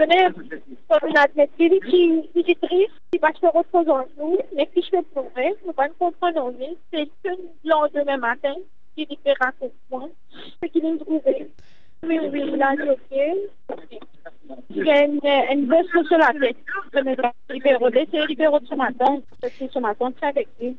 connais comme une admettive qui, qui triste, qui va se reposer en nous, mais qui je fais pleurer, nous va nous comprendre, c'est que le lendemain matin, qui dit fait raconter moi, ce qu'il nous trouvait. Oui, oui, là, ok. Il y a une, une sur la tête. Je me libérer, c'est libéré ce matin, parce que ce matin, c'est avec lui.